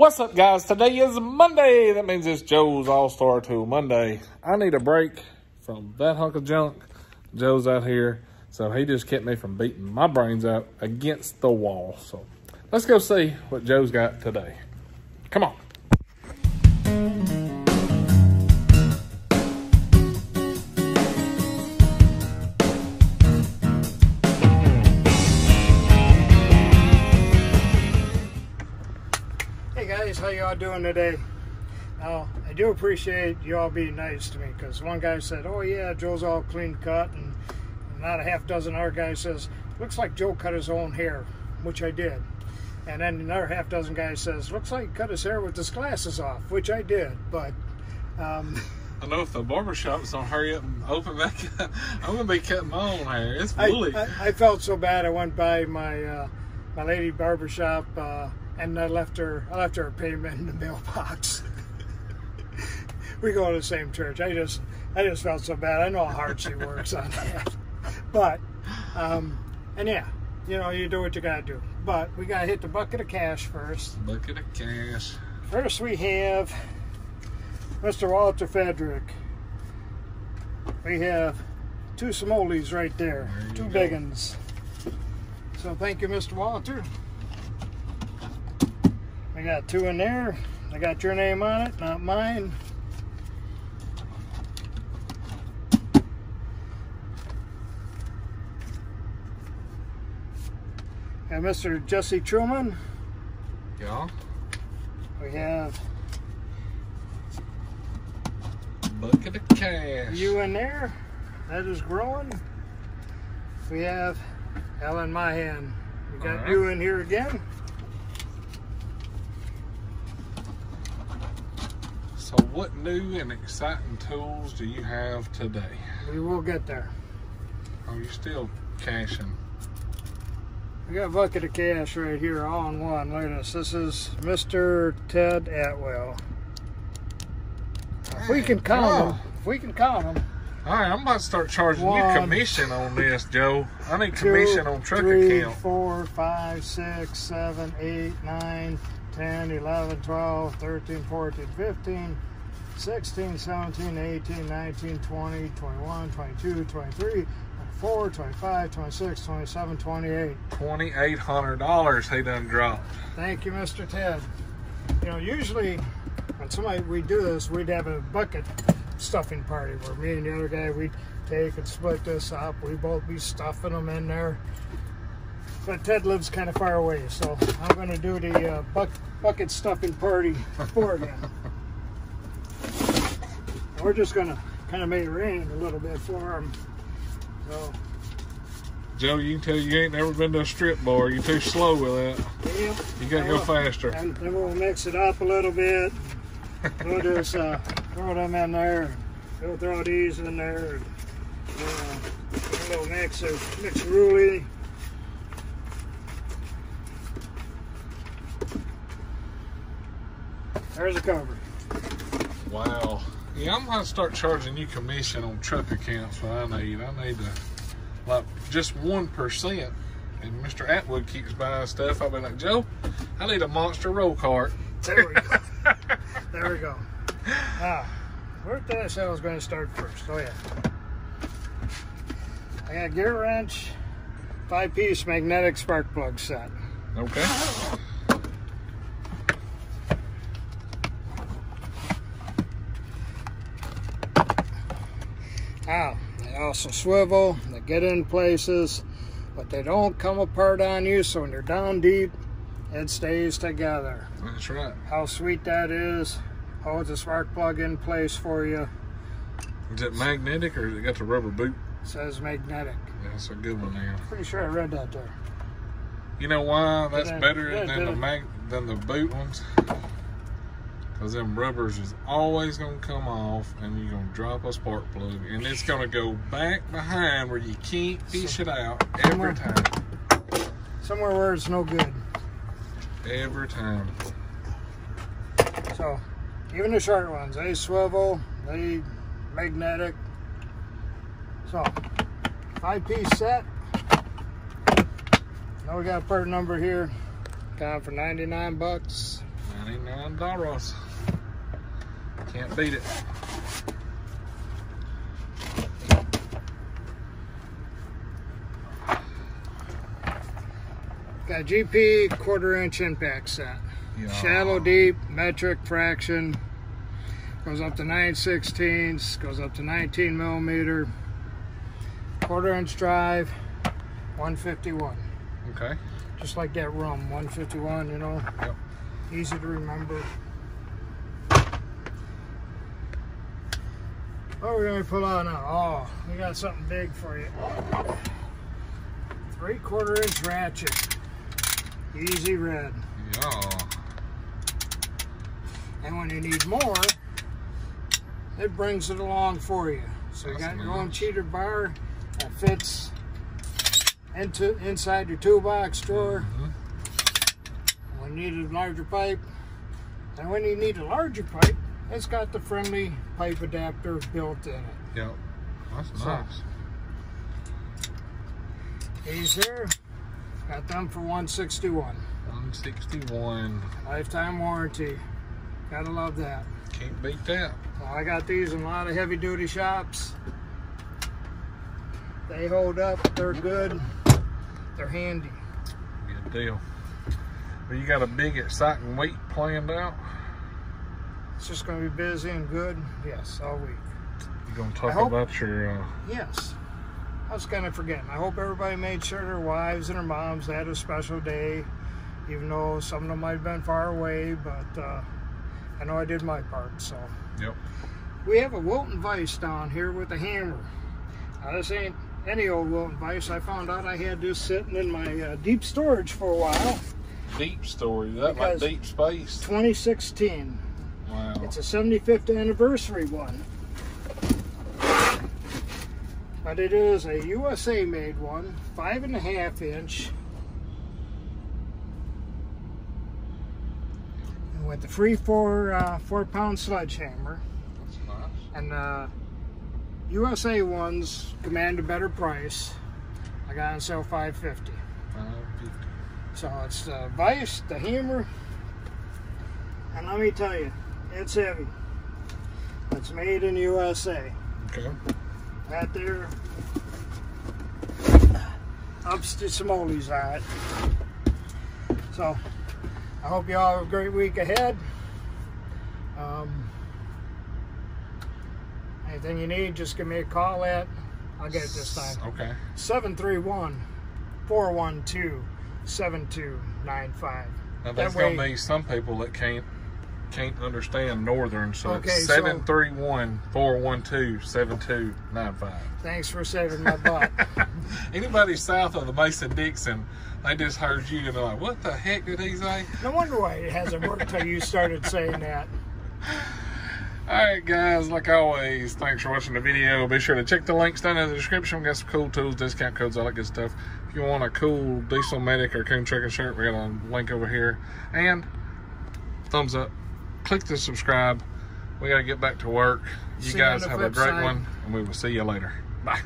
What's up, guys? Today is Monday. That means it's Joe's All-Star Tool Monday. I need a break from that hunk of junk. Joe's out here, so he just kept me from beating my brains out against the wall. So let's go see what Joe's got today. Y'all doing today? Now, I do appreciate y'all being nice to me because one guy said, "Oh yeah, Joe's all clean cut," and not a half dozen other guys says, "Looks like Joe cut his own hair," which I did. And then another half dozen guys says, "Looks like he cut his hair with his glasses off," which I did. But um, I know if the barbershop's don't hurry up and open back up, I'm gonna be cutting my own hair. It's I, woolly. I, I felt so bad. I went by my uh, my lady barbershop uh, and I left her I left her a payment in the mailbox. we go to the same church. I just I just felt so bad. I know how hard she works on that, but um, and yeah, you know you do what you gotta do. But we gotta hit the bucket of cash first. Bucket of cash. First we have Mr. Walter Fedrick. We have two Simoles right there, There two go. big ones. So thank you, Mr. Walter. We got two in there. I got your name on it, not mine. And Mr. Jesse Truman. Yeah. We have Bucket of cash. you in there. That is growing. We have Ellen Mahan. We got Alright. you in here again. So, what new and exciting tools do you have today? We will get there. Oh, Are you still cashing? We got a bucket of cash right here, all in one. Look at this. This is Mr. Ted Atwell. If we can count Oh. them, if we can count them, All right, I'm about to start charging you commission on this, Joe. I need two, commission on truck three, account. four, five, six, seven, eight, nine, 10, 11, 12, 13, 14, 15, 16, 17, 18, 19, 20, 21, 22, 23, 24, 25, 26, 27, 28. Twenty-eight hundred dollars he done dropped. Thank you, Mr. Ted. You know, usually when somebody we do this, we'd have a bucket stuffing party where me and the other guy we'd take and split this up. We both be stuffing them in there. But Ted lives kind of far away, so I'm going to do the uh, buck, bucket stuffing party for him. We're just going to kind of make it rain a little bit for them. So, Joe, you can tell you ain't never been to a strip bar. You're too slow with that. yep. You gotta go faster. And then we'll mix it up a little bit. We'll just uh, throw them in there. We'll throw these in there. And, uh, a little mix of mix rooly. There's a cover. Wow. Yeah, I'm gonna start charging you commission on truck accounts. What I need, I need to like just one percent. And Mr. Atwood keeps buying stuff. I'll be like, Joe, I need a monster roll cart. There we go. there we go. Ah, now, where did I say I was going to start first? Oh yeah. I got a Gearwrench, five piece magnetic spark plug set. Okay. Now, they also swivel, they get in places, but they don't come apart on you, so when you're down deep, it stays together. That's right. How sweet that is. Holds the spark plug in place for you. Is it magnetic or has it got the rubber boot? says magnetic. That's a good one now. Pretty sure I read that there. You know why that's better than the mag than the boot ones? Cause them rubbers is always gonna come off, and you're gonna drop a spark plug, and it's gonna go back behind where you can't fish it out every time. Somewhere where it's no good. Every time. So, even the short ones, they swivel, they magnetic. So, five piece set. Now we got a part number here. Down for 99 bucks. Ninety-nine dollars. Can't beat it. Got a GP quarter inch impact set. Yeah. Shallow, deep, metric, fraction. Goes up to 9 16ths, goes up to 19 millimeter. Quarter inch drive, 151. Okay. Just like that rum, 151, you know. Yep. Easy to remember. What we're gonna put on now? Oh, we got something big for you. Three quarter inch ratchet. EzRed. Yeah. And when you need more, it brings it along for you. So you got your own cheater bar that fits into inside your toolbox drawer. Mhm. When you need a larger pipe, and when you need a larger pipe, it's got the friendly pipe adapter built in it. Yep. That's So- nice. These here, got them for 161. One sixty-one. Lifetime warranty. Gotta love that. Can't beat that. I got these in a lot of heavy duty shops. They hold up, they're good, they're handy. Good deal. Well, you got a big exciting week planned out. It's just gonna be busy and good. Yes, all week. You gonna talk hope- about your uh, Yes. I was kind of forgetting. I hope everybody made sure their wives and their moms had a special day, even though some of them might have been far away, but uh, I know I did my part, so. Yep. We have a Wilton Vice down here with a hammer. Now, this ain't any old Wilton Vice. I found out I had this sitting in my uh, deep storage for a while. deep storage? That like deep space. 2016. It's a 75th anniversary one. But it is a USA made one, five and a half inch. And with the free four uh, four pound sledgehammer. Nice. And uh, USA ones command a better price. I got on sale 550. Five fifty. So it's the Vice, the hammer, and let me tell you, it's heavy. It's made in USA. Okay. Right there, ups to on it. So I hope you all have a great week ahead. Um, anything you need, just give me a call at. I'll get it this time. Okay. 731 412 7295. Now That there's gonna be some people that can't can't understand northern, so Okay, it's so- seven three one four one two seven two nine five. Thanks for saving my butt. Anybody south of the Mason Dixon, they just heard you and they're like, "What the heck did he say?" no wonder why it hasn't worked till you started saying that. All right, guys. Like always, thanks for watching the video. Be sure to check the links down in the description. We got some cool tools, discount codes, all that good stuff. If you want a cool Diesel Medic or Koon Trucking shirt, we got a link over here. And thumbs up. Click the subscribe. We got to get back to work. You See guys have a great one, and we will see you later. Bye.